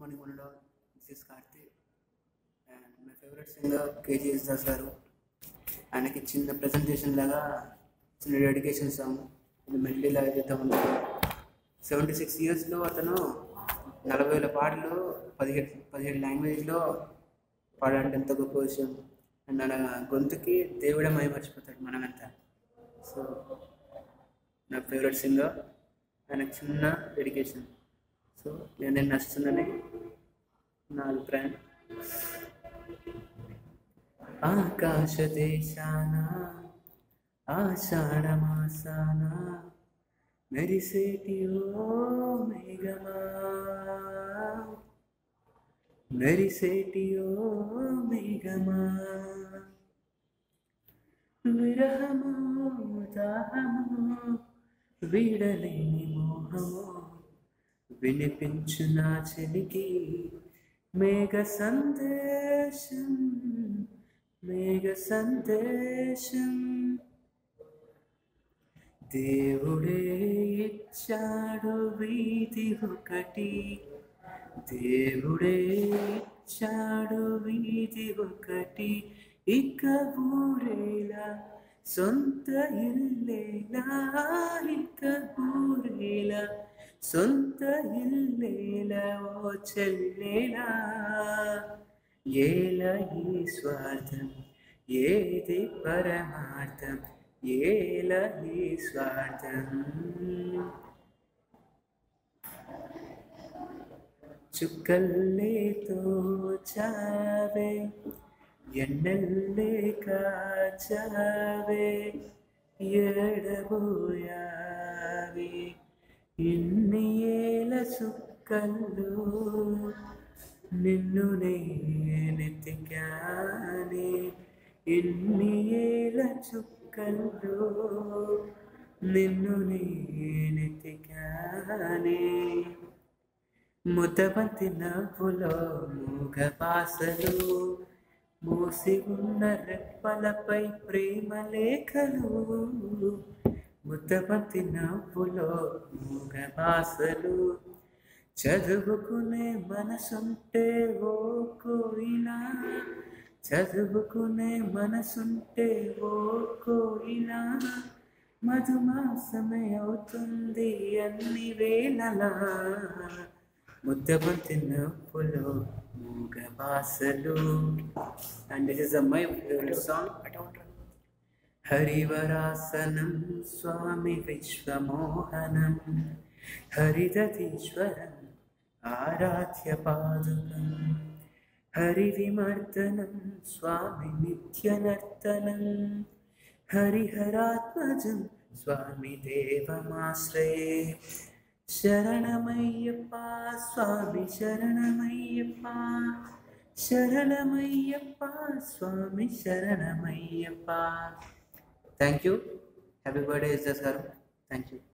Good morning and this is Karthik and my favourite singer KGS Das గారు. ఆయనకి చిన్న presentation లాగా చిన్న డెడికేషన్ సాంగ్ ఇది మెల్డీ లాగా చేద్దామని సెవెంటీ సిక్స్ ఇయర్స్లో అతను నలభై వేల పాటలు పదిహేడు పదిహేడు లాంగ్వేజ్లో పాడాలంటే ఎంత గొప్ప విషయం. అండ్ ఆయన గొంతుకి దేవుడే మయమర్చిపోతాడు మనమంతా. సో నా ఫేవరెట్ సింగర్ ఆయన చిన్న డెడికేషన్ సో నేను నచ్చుతుందని నా అభిప్రాయం ఆకాశ దేశాన ఆషాఢమాసాన? మెరిసేటి ఓ మేఘమా? మెరిసేటి ఓ మేఘమా? విరహము దాహము వీడలేని మోహము? వినిపించు నా చెలికి మేఘ సందేశం మేఘ సందేశం. దేవుడే ఇచ్చాడు వీధి ఒకటి దేవుడే ఇచ్చాడు వీధి ఒకటి. ఇక ఊరేలా సొంత ఇల్లేలా ఇక ఊరేలా సొంత ఇల్లేలా ఓ చెల్లేలా ఏల ఈ స్వార్థం ఏది పరమార్థం ఏల ఈ స్వార్థం చుక్కల్లేతో చావే ఎన్నెల్లే కాచావే ఎడబోయావే ఇన్ని ఏల నిన్ను నేనెతికానే ఎన్ని ఏల చుక్కలు నిన్ను నేనెతికానే ముద్దబంతి నవ్వులో మూగవాసలు మూసి ఉన్న రెప్పలపై ప్రేమ లేఖలు. ముద్దబంతి నవ్వులో మూగవాసలు చదువుకునే మనసుంటే ఓ కోయినా చదువుకునే మనసుంటే ఓ కోయినా మధుమాసమే అవుతుంది అన్ని వేళలా. ముద్దబంతి నవ్వులో మూగ భాషలు and this is my favourite song Harivarasanam స్వామి విశ్వమోహనం. హరిదతీశ్వరం ആരാധ്യപാദകം ഹരിവിമർദ്ദനം സ്വാമി നിത്യനർത്തനം ഹരിഹരാത്മജം സ്വാമി ദേവമാശ്രയേ ശരണമയ്യപ്പ സ്വാമി ശരണമയ്യപ്പ ശരണമയ്യപ്പ സ്വാമി ശരണമയ്യപ്പ thank you happy birthday is thank you